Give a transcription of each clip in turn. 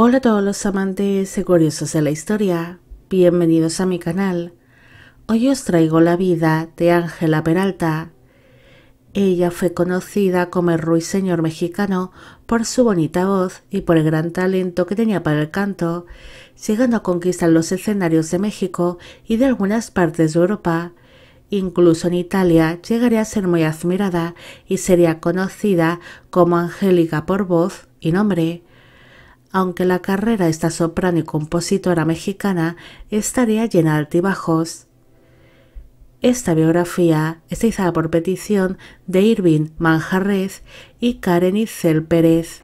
Hola a todos los amantes y curiosos de la historia, bienvenidos a mi canal. Hoy os traigo la vida de Ángela Peralta. Ella fue conocida como el ruiseñor mexicano por su bonita voz y por el gran talento que tenía para el canto, llegando a conquistar los escenarios de México y de algunas partes de Europa. Incluso en Italia llegaría a ser muy admirada y sería conocida como Angélica por voz y nombre aunque la carrera de esta soprano y compositora mexicana estaría llena de altibajos. Esta biografía está izada por petición de Irving Manjarrez y Karen Isel Pérez.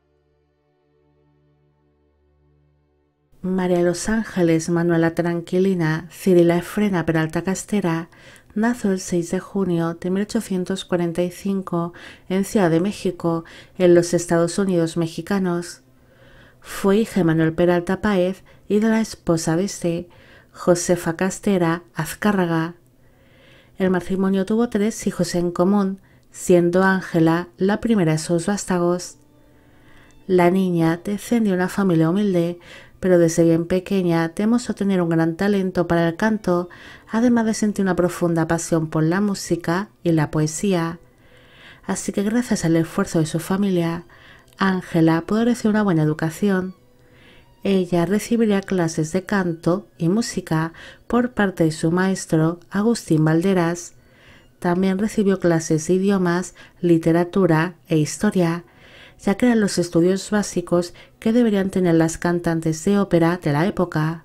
María Los Ángeles Manuela Tranquilina Cirila Efrena Peralta Castera nació el 6 de junio de 1845 en Ciudad de México, en los Estados Unidos mexicanos. Fue hija de Manuel Peralta Páez y de la esposa de este, Josefa Castera Azcárraga. El matrimonio tuvo tres hijos en común, siendo Ángela la primera de sus vástagos. La niña descendió de una familia humilde, pero desde bien pequeña demostró tener un gran talento para el canto, además de sentir una profunda pasión por la música y la poesía. Así que gracias al esfuerzo de su familia, Ángela pudo recibir una buena educación. Ella recibiría clases de canto y música por parte de su maestro Agustín Valderas. También recibió clases de idiomas, literatura e historia, ya que eran los estudios básicos que deberían tener las cantantes de ópera de la época.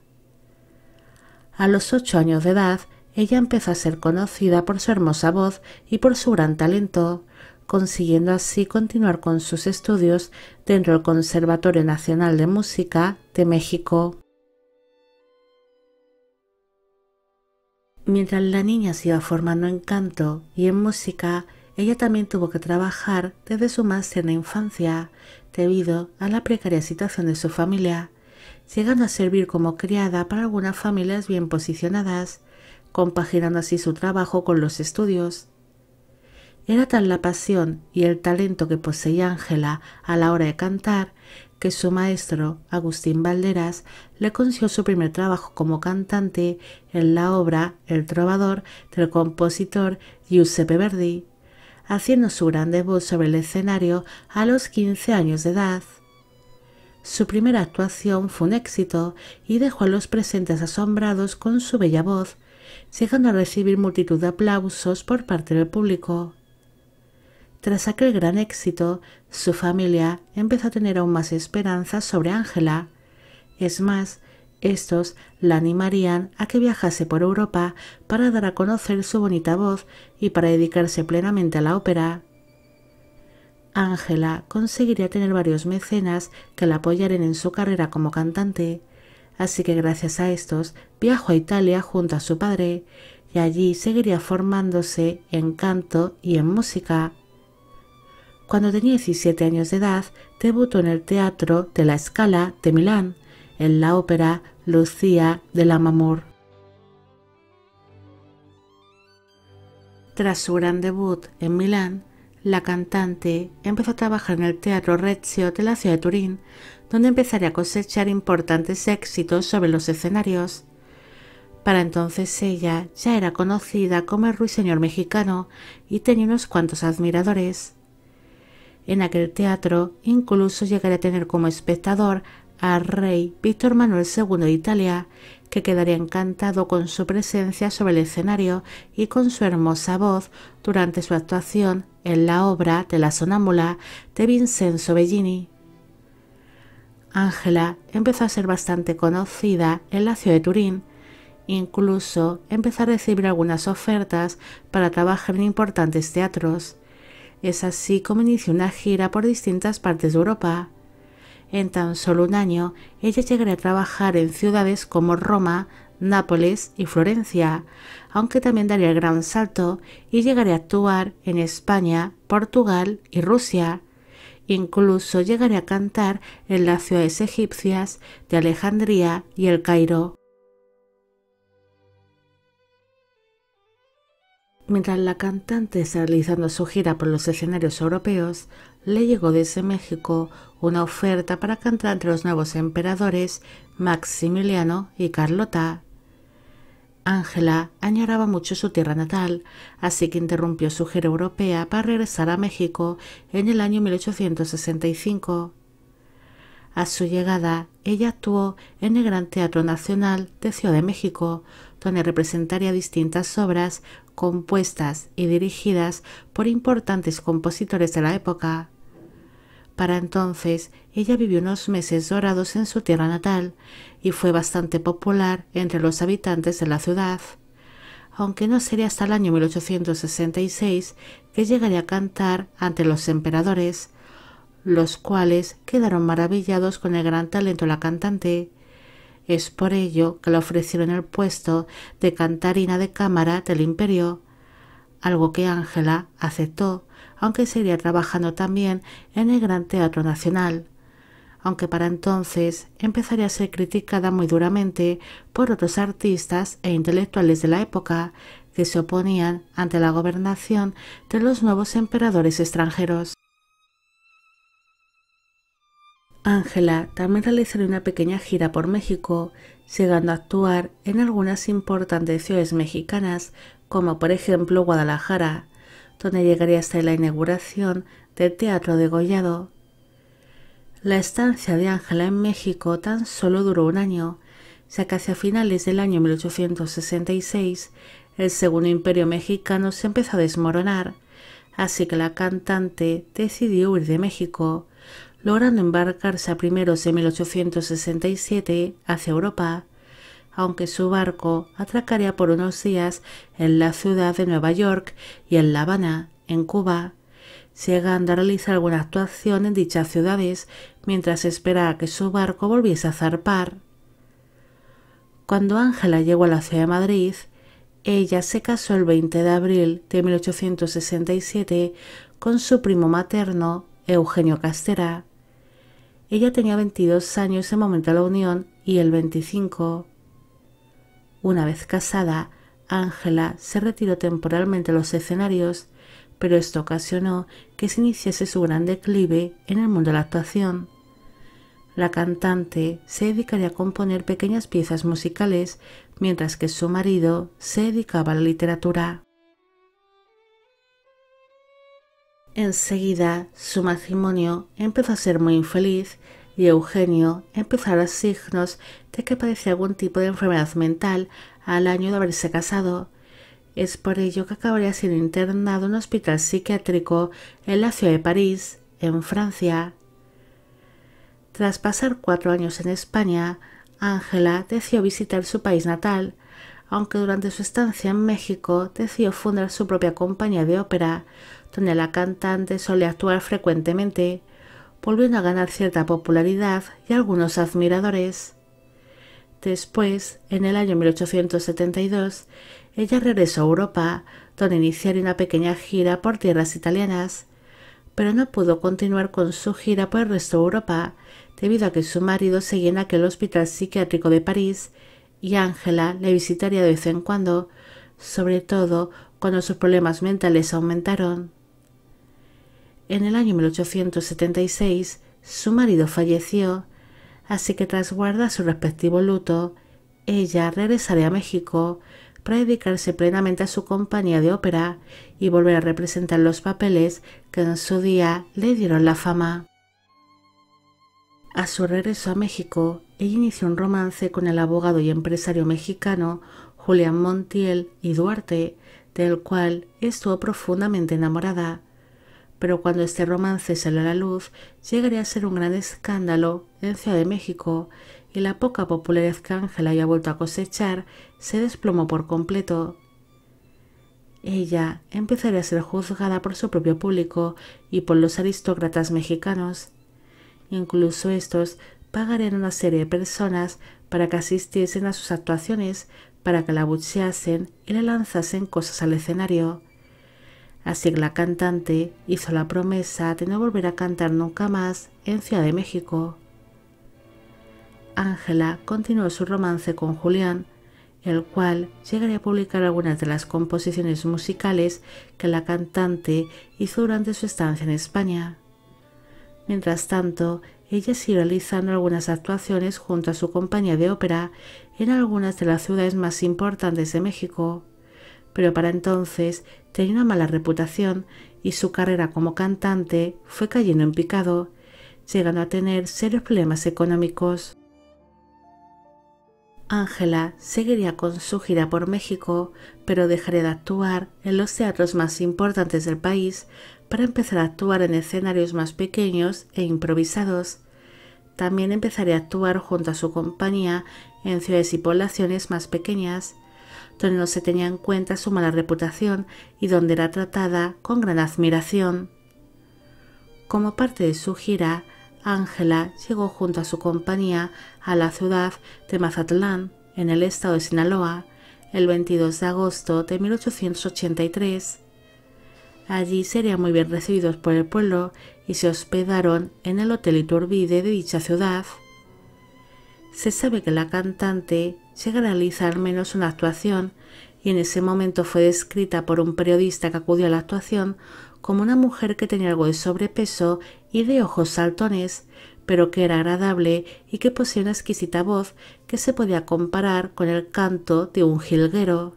A los ocho años de edad, ella empezó a ser conocida por su hermosa voz y por su gran talento consiguiendo así continuar con sus estudios dentro del Conservatorio Nacional de Música de México. Mientras la niña se iba formando en canto y en música, ella también tuvo que trabajar desde su más tierna infancia, debido a la precaria situación de su familia, llegando a servir como criada para algunas familias bien posicionadas, compaginando así su trabajo con los estudios. Era tal la pasión y el talento que poseía Ángela a la hora de cantar que su maestro, Agustín Valderas, le consiguió su primer trabajo como cantante en la obra El trovador del compositor Giuseppe Verdi, haciendo su gran debut sobre el escenario a los 15 años de edad. Su primera actuación fue un éxito y dejó a los presentes asombrados con su bella voz, llegando a recibir multitud de aplausos por parte del público. Tras aquel gran éxito, su familia empezó a tener aún más esperanzas sobre Ángela. Es más, estos la animarían a que viajase por Europa para dar a conocer su bonita voz y para dedicarse plenamente a la ópera. Ángela conseguiría tener varios mecenas que la apoyaran en su carrera como cantante, así que gracias a estos viajó a Italia junto a su padre y allí seguiría formándose en canto y en música. Cuando tenía 17 años de edad, debutó en el Teatro de la Scala de Milán, en la ópera Lucía de la Mamur. Tras su gran debut en Milán, la cantante empezó a trabajar en el Teatro Reggio de la ciudad de Turín, donde empezaría a cosechar importantes éxitos sobre los escenarios. Para entonces ella ya era conocida como el ruiseñor mexicano y tenía unos cuantos admiradores. En aquel teatro incluso llegaría a tener como espectador al rey Víctor Manuel II de Italia, que quedaría encantado con su presencia sobre el escenario y con su hermosa voz durante su actuación en la obra de la sonámbula de Vincenzo Bellini. Ángela empezó a ser bastante conocida en la ciudad de Turín, incluso empezó a recibir algunas ofertas para trabajar en importantes teatros. Es así como inició una gira por distintas partes de Europa. En tan solo un año, ella llegaría a trabajar en ciudades como Roma, Nápoles y Florencia, aunque también daría el gran salto y llegaría a actuar en España, Portugal y Rusia. Incluso llegaría a cantar en las ciudades egipcias de Alejandría y El Cairo. Mientras la cantante está realizando su gira por los escenarios europeos, le llegó desde México una oferta para cantar entre los nuevos emperadores Maximiliano y Carlota. Ángela añoraba mucho su tierra natal, así que interrumpió su gira europea para regresar a México en el año 1865. A su llegada, ella actuó en el Gran Teatro Nacional de Ciudad de México, donde representaría distintas obras compuestas y dirigidas por importantes compositores de la época. Para entonces, ella vivió unos meses dorados en su tierra natal y fue bastante popular entre los habitantes de la ciudad, aunque no sería hasta el año 1866 que llegaría a cantar ante los emperadores, los cuales quedaron maravillados con el gran talento de la cantante. Es por ello que le ofrecieron el puesto de cantarina de cámara del imperio, algo que Ángela aceptó aunque seguiría trabajando también en el Gran Teatro Nacional, aunque para entonces empezaría a ser criticada muy duramente por otros artistas e intelectuales de la época que se oponían ante la gobernación de los nuevos emperadores extranjeros. Ángela también realizaría una pequeña gira por México, llegando a actuar en algunas importantes ciudades mexicanas, como por ejemplo Guadalajara, donde llegaría hasta la inauguración del Teatro de Gollado. La estancia de Ángela en México tan solo duró un año, ya que hacia finales del año 1866 el Segundo Imperio Mexicano se empezó a desmoronar, así que la cantante decidió huir de México, logrando embarcarse a primeros de 1867 hacia Europa, aunque su barco atracaría por unos días en la ciudad de Nueva York y en La Habana, en Cuba, llegando a realizar alguna actuación en dichas ciudades mientras esperaba que su barco volviese a zarpar. Cuando Ángela llegó a la ciudad de Madrid, ella se casó el 20 de abril de 1867 con su primo materno, Eugenio Castera. Ella tenía 22 años en momento de la unión y el 25. Una vez casada, Ángela se retiró temporalmente a los escenarios, pero esto ocasionó que se iniciase su gran declive en el mundo de la actuación. La cantante se dedicaría a componer pequeñas piezas musicales, mientras que su marido se dedicaba a la literatura. Enseguida, su matrimonio empezó a ser muy infeliz y Eugenio empezó a dar signos de que padecía algún tipo de enfermedad mental al año de haberse casado. Es por ello que acabaría siendo internado en un hospital psiquiátrico en la ciudad de París, en Francia. Tras pasar cuatro años en España, Ángela decidió visitar su país natal, aunque durante su estancia en México decidió fundar su propia compañía de ópera, donde la cantante solía actuar frecuentemente volviendo a ganar cierta popularidad y algunos admiradores. Después, en el año 1872, ella regresó a Europa, donde iniciaría una pequeña gira por tierras italianas, pero no pudo continuar con su gira por el resto de Europa, debido a que su marido seguía en aquel hospital psiquiátrico de París y Ángela le visitaría de vez en cuando, sobre todo cuando sus problemas mentales aumentaron. En el año 1876 su marido falleció, así que tras guardar su respectivo luto, ella regresaría a México para dedicarse plenamente a su compañía de ópera y volver a representar los papeles que en su día le dieron la fama. A su regreso a México, ella inició un romance con el abogado y empresario mexicano Julián Montiel y Duarte, del cual estuvo profundamente enamorada pero cuando este romance salió a la luz, llegaría a ser un gran escándalo en Ciudad de México y la poca popularidad que Ángela había vuelto a cosechar se desplomó por completo. Ella empezaría a ser juzgada por su propio público y por los aristócratas mexicanos. Incluso estos pagarían una serie de personas para que asistiesen a sus actuaciones, para que la abucheasen y le lanzasen cosas al escenario. Así que la cantante hizo la promesa de no volver a cantar nunca más en Ciudad de México. Ángela continuó su romance con Julián, el cual llegaría a publicar algunas de las composiciones musicales que la cantante hizo durante su estancia en España. Mientras tanto, ella sigue realizando algunas actuaciones junto a su compañía de ópera en algunas de las ciudades más importantes de México. Pero para entonces tenía una mala reputación y su carrera como cantante fue cayendo en picado, llegando a tener serios problemas económicos. Ángela seguiría con su gira por México, pero dejaría de actuar en los teatros más importantes del país para empezar a actuar en escenarios más pequeños e improvisados. También empezaría a actuar junto a su compañía en ciudades y poblaciones más pequeñas, donde no se tenía en cuenta su mala reputación y donde era tratada con gran admiración. Como parte de su gira, Ángela llegó junto a su compañía a la ciudad de Mazatlán, en el estado de Sinaloa, el 22 de agosto de 1883. Allí serían muy bien recibidos por el pueblo y se hospedaron en el Hotel Iturbide de dicha ciudad. Se sabe que la cantante llega a realizar al menos una actuación y en ese momento fue descrita por un periodista que acudió a la actuación como una mujer que tenía algo de sobrepeso y de ojos saltones, pero que era agradable y que poseía una exquisita voz que se podía comparar con el canto de un jilguero.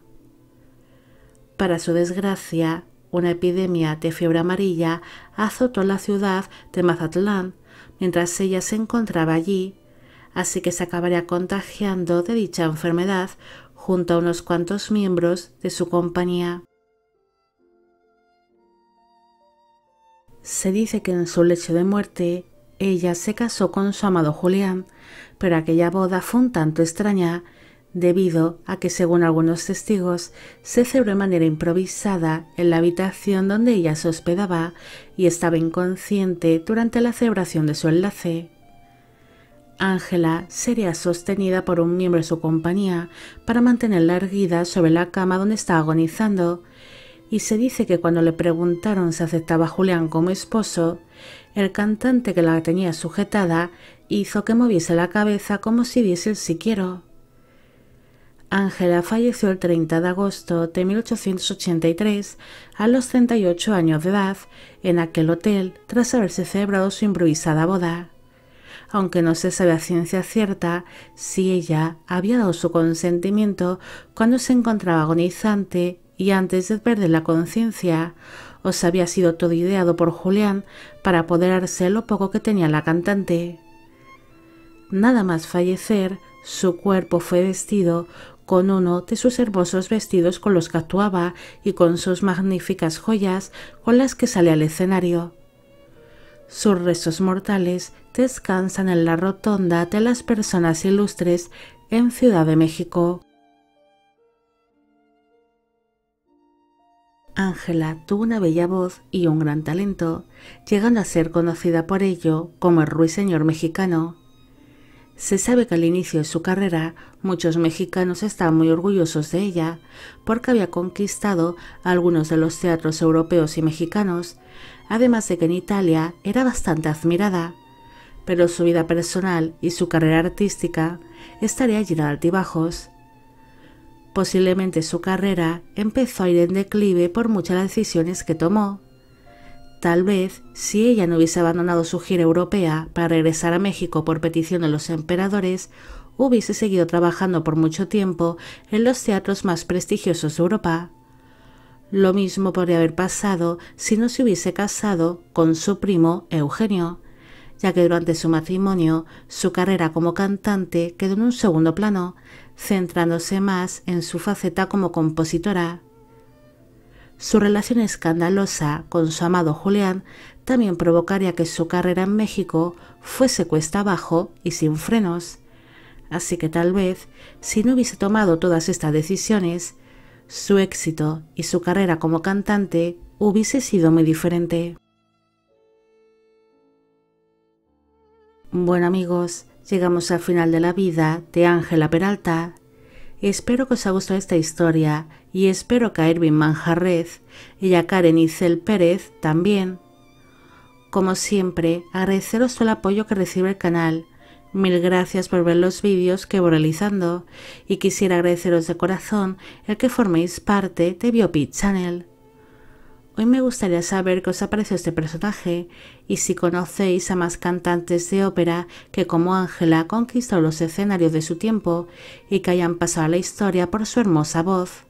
Para su desgracia, una epidemia de fiebre amarilla azotó la ciudad de Mazatlán mientras ella se encontraba allí, así que se acabaría contagiando de dicha enfermedad junto a unos cuantos miembros de su compañía. Se dice que en su lecho de muerte ella se casó con su amado Julián, pero aquella boda fue un tanto extraña debido a que, según algunos testigos, se celebró de manera improvisada en la habitación donde ella se hospedaba y estaba inconsciente durante la celebración de su enlace. Ángela sería sostenida por un miembro de su compañía para mantenerla erguida sobre la cama donde estaba agonizando, y se dice que cuando le preguntaron si aceptaba a Julián como esposo, el cantante que la tenía sujetada hizo que moviese la cabeza como si diese el siquiero. Ángela falleció el 30 de agosto de 1883 a los 38 años de edad en aquel hotel tras haberse celebrado su improvisada boda. Aunque no se sabe a ciencia cierta si ella había dado su consentimiento cuando se encontraba agonizante y antes de perder la conciencia, os había sido todo ideado por Julián para apoderarse lo poco que tenía la cantante. Nada más fallecer, su cuerpo fue vestido con uno de sus hermosos vestidos con los que actuaba y con sus magníficas joyas con las que sale al escenario. Sus restos mortales descansan en la rotonda de las personas ilustres en Ciudad de México. Ángela tuvo una bella voz y un gran talento, llegando a ser conocida por ello como el ruiseñor mexicano. Se sabe que al inicio de su carrera muchos mexicanos estaban muy orgullosos de ella, porque había conquistado algunos de los teatros europeos y mexicanos, además de que en Italia era bastante admirada, pero su vida personal y su carrera artística estaría llena de altibajos. Posiblemente su carrera empezó a ir en declive por muchas decisiones que tomó. Tal vez, si ella no hubiese abandonado su gira europea para regresar a México por petición de los emperadores, hubiese seguido trabajando por mucho tiempo en los teatros más prestigiosos de Europa. Lo mismo podría haber pasado si no se hubiese casado con su primo Eugenio, ya que durante su matrimonio su carrera como cantante quedó en un segundo plano, centrándose más en su faceta como compositora. Su relación escandalosa con su amado Julián también provocaría que su carrera en México fuese cuesta abajo y sin frenos. Así que tal vez, si no hubiese tomado todas estas decisiones, su éxito y su carrera como cantante hubiese sido muy diferente. Bueno amigos, llegamos al final de la vida de Ángela Peralta. Espero que os haya gustado esta historia y espero que a Erwin Manjarrez y a Karen Isel Pérez también. Como siempre, agradeceros todo el apoyo que recibe el canal. Mil gracias por ver los vídeos que voy realizando y quisiera agradeceros de corazón el que forméis parte de Biopit Channel. Hoy me gustaría saber qué os ha parecido este personaje y si conocéis a más cantantes de ópera que como Ángela conquistó los escenarios de su tiempo y que hayan pasado a la historia por su hermosa voz.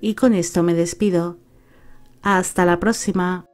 Y con esto me despido. Hasta la próxima.